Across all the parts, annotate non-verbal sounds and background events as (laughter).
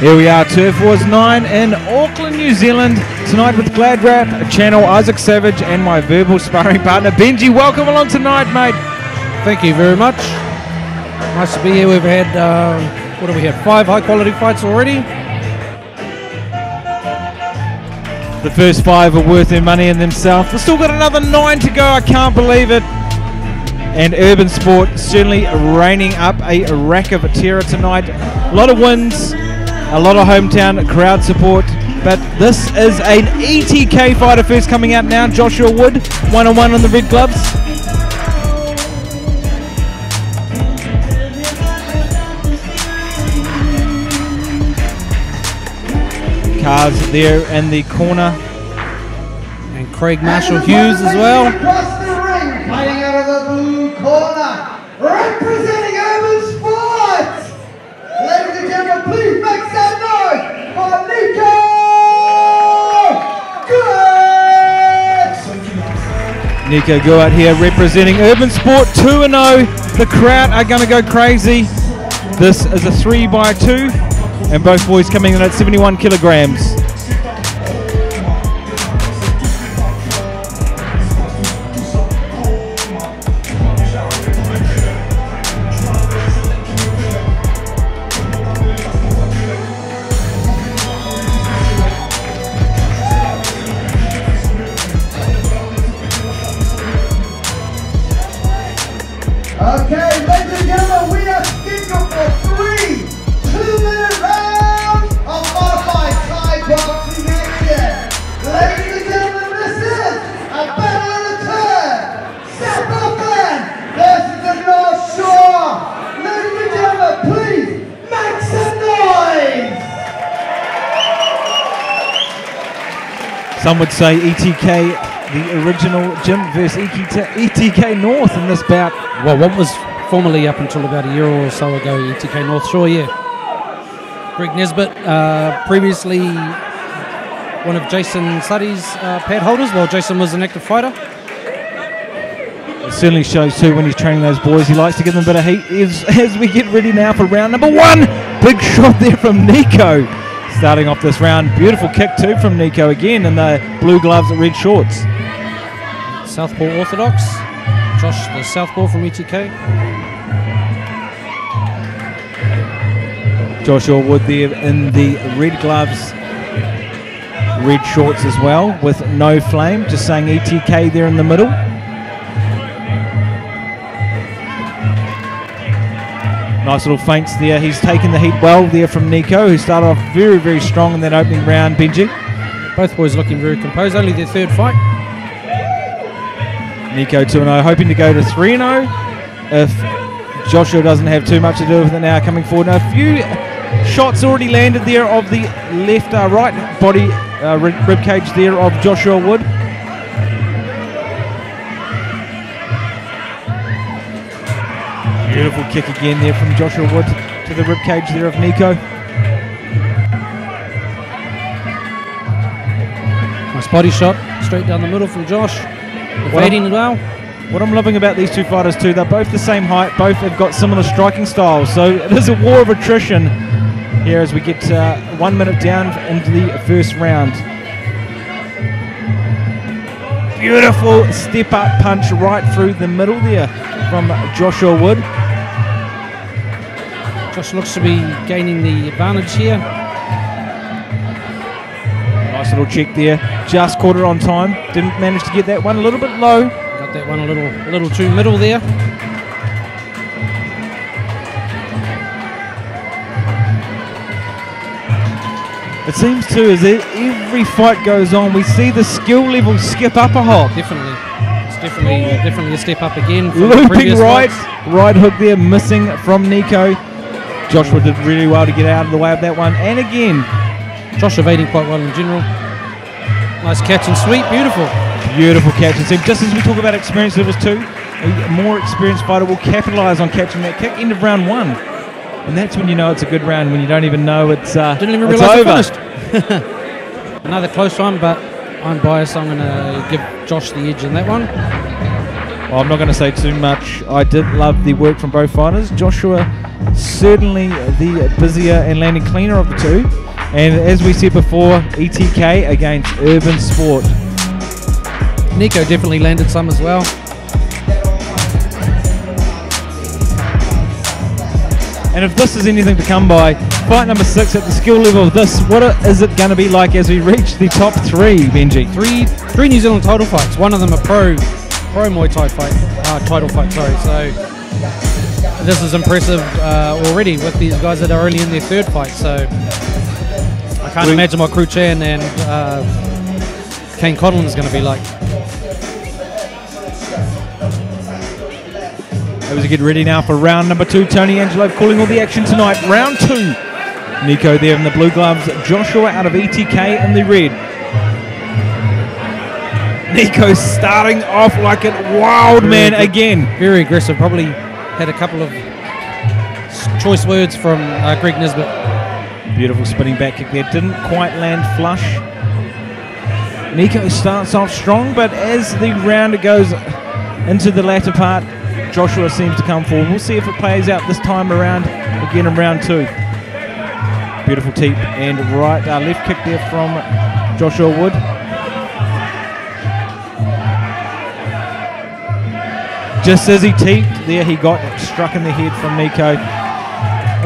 Here we are, Turf Wars 9 in Auckland, New Zealand. Tonight with Gladrap, Channel Isaac Savage, and my verbal sparring partner Benji. Welcome along tonight, mate. Thank you very much. Nice to be here. We've had, uh, what have we had, five high quality fights already. The first five are worth their money in themselves. We've still got another nine to go. I can't believe it. And Urban Sport certainly raining up a rack of terror tonight. A lot of wins, a lot of hometown crowd support. But this is an ETK fighter first coming out now. Joshua Wood, one on one on the red gloves. Cars there in the corner. And Craig Marshall Hughes as well. Nico go out here representing Urban Sport 2 0. The crowd are going to go crazy. This is a 3 by 2 and both boys coming in at 71 kilograms. Some would say ETK, the original gym versus ETK, ETK North in this bout. Well, what was formerly up until about a year or so ago, ETK North Shore, yeah. Greg Nesbitt, uh, previously one of Jason Suttie's uh, pad holders while Jason was an active fighter. It certainly shows too when he's training those boys. He likes to give them a bit of heat. As, as we get ready now for round number one, big shot there from Nico. Starting off this round, beautiful kick too from Nico again in the blue gloves and red shorts. Southpaw Orthodox. Josh, the Southpaw from ETK. Joshua Wood there in the red gloves, red shorts as well, with no flame, just saying ETK there in the middle. Nice little feints there. He's taken the heat well there from Nico, who started off very, very strong in that opening round, Benji. Both boys looking very composed. Only their third fight. Nico 2 0, hoping to go to 3 0 if Joshua doesn't have too much to do with it now coming forward. Now, a few shots already landed there of the left, uh, right body uh, rib, rib cage there of Joshua Wood. Beautiful kick again there from Joshua Wood to the rib cage there of Nico. Nice body shot straight down the middle from Josh. Evading as well. What I'm loving about these two fighters too, they're both the same height, both have got similar striking styles. So (laughs) it is a war of attrition here as we get uh, one minute down into the first round. Beautiful step up punch right through the middle there from Joshua Wood. Josh looks to be gaining the advantage here. Nice little check there, just caught it on time. Didn't manage to get that one a little bit low. Got that one a little, a little too middle there. It seems too as every fight goes on, we see the skill level skip up a hop. Definitely, it's definitely, definitely a step up again. From Looping right, fights. right hook there, missing from Nico. Joshua did really well to get out of the way of that one. And again, Josh evading quite well in general. Nice catch and sweep, beautiful. beautiful catch and seam. Just as we talk about experience levels too, a more experienced fighter will capitalise on catching that kick end of round one. And that's when you know it's a good round, when you don't even know it's uh, Didn't even it's realise it over. finished. (laughs) Another close one, but I'm biased. I'm going to give Josh the edge in that one. Well, I'm not going to say too much. I did love the work from both fighters. Joshua, certainly the busier and landing cleaner of the two. And as we said before, ETK against Urban Sport. Nico definitely landed some as well. And if this is anything to come by, fight number six at the skill level of this, what is it going to be like as we reach the top three, Benji? Three, three New Zealand title fights. One of them a pro, pro Muay Thai fight, uh, title fight. Sorry. So this is impressive uh, already with these guys that are only in their third fight. So I can't We- imagine what Crew Chan and uh, Kane Conlon is going to be like. As we get ready now for round number two, Tony Angelo calling all the action tonight. Round two. Nico there in the blue gloves, Joshua out of ETK in the red. Nico starting off like a wild man good. again. Very aggressive. Probably had a couple of choice words from uh, Greg Nisbet. Beautiful spinning back kick there. Didn't quite land flush. Nico starts off strong, but as the round goes into the latter part, Joshua seems to come forward. We'll see if it plays out this time around again in round two. Beautiful teep and right uh, left kick there from Joshua Wood. Just as he teeped there, he got struck in the head from Nico.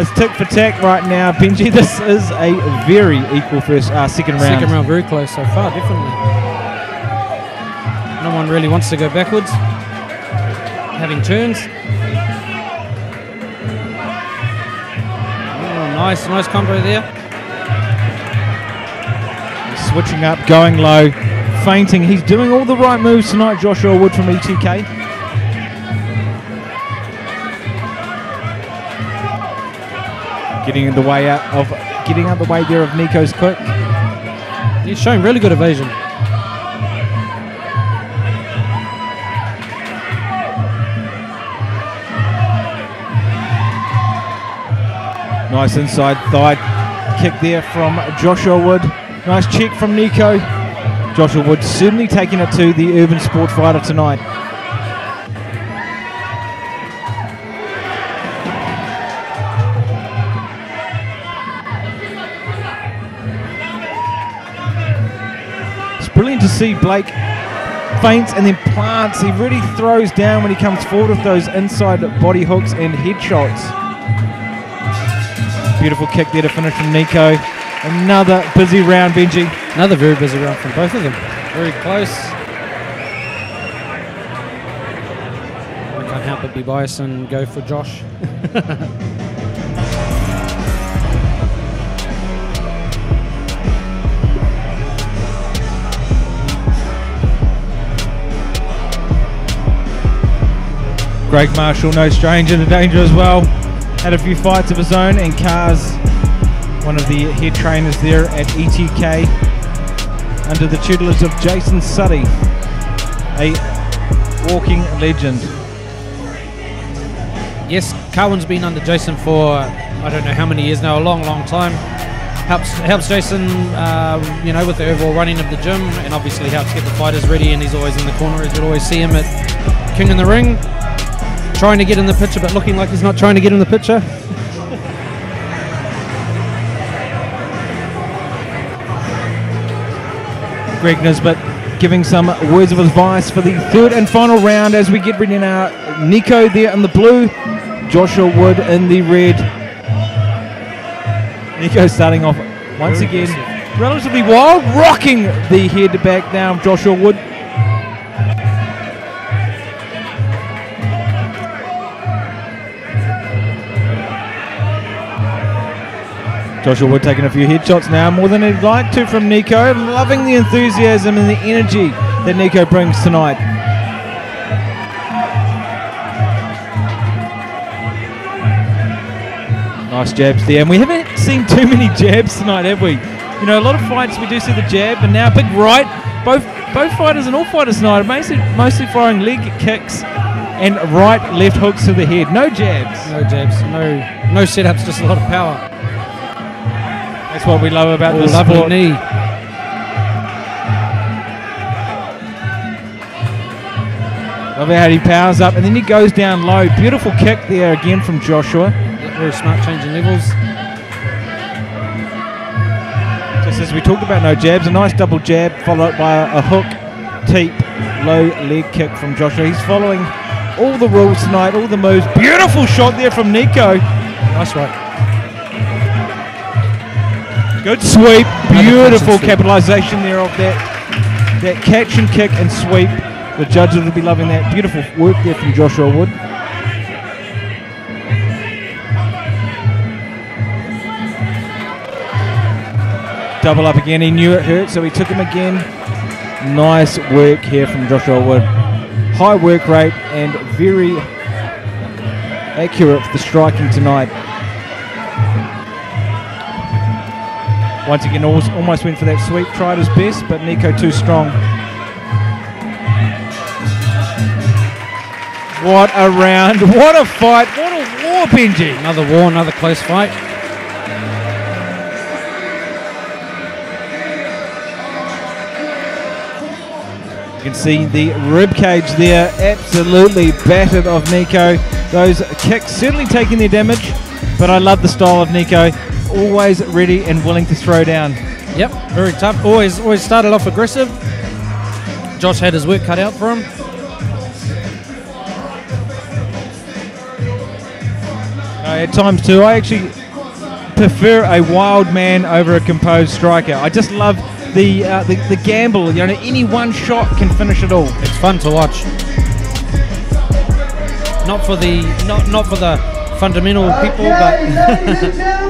It's tick for tack right now, Benji. (laughs) This is a very equal first, uh, second round. Second round very close so far, definitely. No one really wants to go backwards. Having turns. Oh, nice, nice combo there. Switching up, going low, feinting. He's doing all the right moves tonight, Joshua Wood from ETK. Getting in the way out of, getting out the way there of Nico's kick. He's showing really good evasion. Nice inside thigh kick there from Joshua Wood. Nice check from Nico. Joshua Wood certainly taking it to the urban sport fighter tonight. To see Blake feints and then plants. He really throws down when he comes forward with those inside body hooks and headshots. Beautiful kick there to finish from Nico. Another busy round, Benji. Another very busy round from both of them. Very close. I can't help but be biased and go for Josh. (laughs) Greg Marshall, no stranger to danger as well. Had a few fights of his own, and Cars, one of the head trainers there at ETK, under the tutelage of Jason Suttie, a walking legend. Yes, Carwin's been under Jason for I don't know how many years now, a long, long time. Helps helps Jason, uh, you know, with the overall running of the gym, and obviously helps get the fighters ready. And he's always in the corner, as you'll always see him at King in the Ring, trying to get in the picture, but looking like he's not trying to get in the picture. Greg Nisbet giving some words of advice for the third and final round as we get ready now. Nico there in the blue, Joshua Wood in the red. Nico starting off once Very again relatively wild, rocking the head back down Joshua Wood. Joshua Wood taking a few headshots now, more than he'd like to from Nico. Loving the enthusiasm and the energy that Nico brings tonight. Nice jabs there, and we haven't seen too many jabs tonight, have we? You know, a lot of fights we do see the jab, and now big right. Both both fighters and all fighters tonight are mostly, mostly firing leg kicks and right, left hooks to the head. No jabs. No jabs, no no setups, just a lot of power. That's what we love about Oh, this lovely sport. knee. Love how he powers up and then he goes down low. Beautiful kick there again from Joshua. Yeah, very smart changing levels. Just as we talked about, no jabs. A nice double jab followed by a, a hook, teep, low leg kick from Joshua. He's following all the rules tonight, all the moves. Beautiful shot there from Nico. Nice right. Good sweep. Beautiful capitalization there of that that catch and kick and sweep. The judges will be loving that. Beautiful work there from Joshua Wood. Double up again. He knew it hurt, so he took him again. Nice work here from Joshua Wood. High work rate and very accurate for the striking tonight. Once again, almost, almost went for that sweep. Tried his best, but Nico too strong. What a round! (laughs) What a fight! What a war, Benji! Another war, another close fight. You can see the rib cage there, absolutely battered of Nico. Those kicks certainly taking their damage, but I love the style of Nico. Always ready and willing to throw down. Yep, very tough. Always, always started off aggressive. Josh had his work cut out for him. Uh, at times too, I actually prefer a wild man over a composed striker. I just love the uh, the, the gamble. You know, any one shot can finish it all. It's fun to watch. Not for the not not for the fundamental people, but (laughs)